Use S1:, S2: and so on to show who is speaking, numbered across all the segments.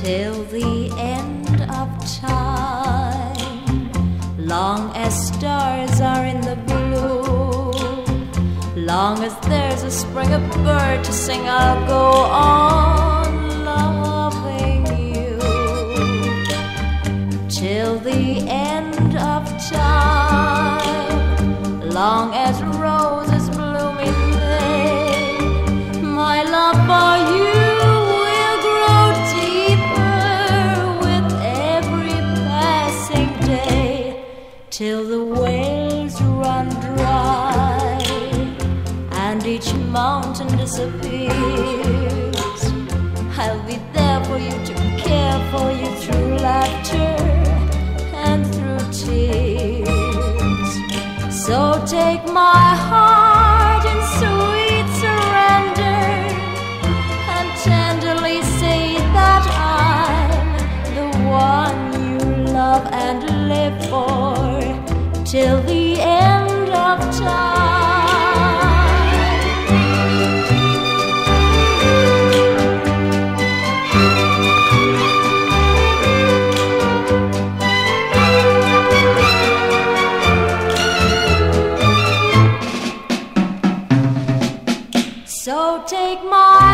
S1: till the end of time. Long as stars are in the blue, long as there's a spring, of bird to sing, I'll go on loving you till the end of time. Long as till the wells run dry and each mountain disappears. I'll be there for you to care for you through laughter and through tears. So take my heart in sweet surrender and tenderly say that I'm the one you love and live for till the end of time. So take my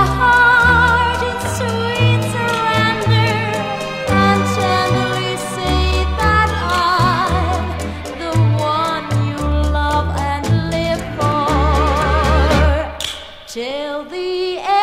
S1: the end.